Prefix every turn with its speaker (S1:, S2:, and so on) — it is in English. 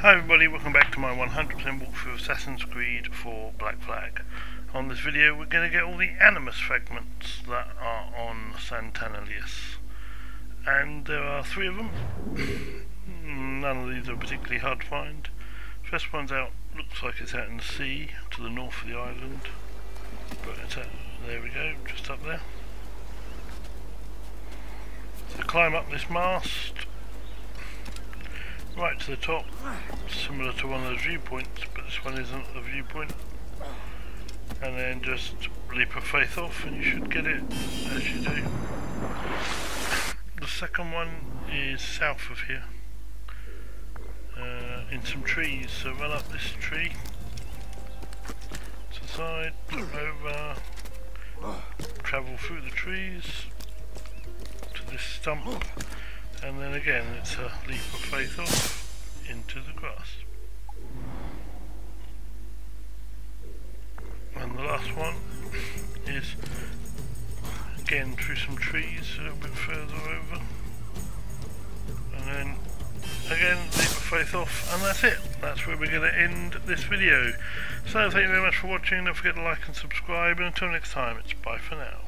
S1: Hi everybody, welcome back to my 100% walkthrough of Assassin's Creed 4 Black Flag. On this video we're going to get all the Animus fragments that are on Santanillas. And there are three of them. None of these are particularly hard to find. First one's out, looks like it's out in the sea, to the north of the island. But it's out, there we go, just up there. So climb up this mast, right to the top, similar to one of the viewpoints, but this one isn't a viewpoint. And then just leap of faith off and you should get it as you do. The second one is south of here, uh, in some trees, so run up this tree, to the side, over, travel through the trees, to this stump, and then again it's a leap of faith off into the grass. And the last one is again through some trees a little bit further over. And then again leap of faith off and that's it. That's where we're going to end this video. So thank you very much for watching. Don't forget to like and subscribe and until next time it's bye for now.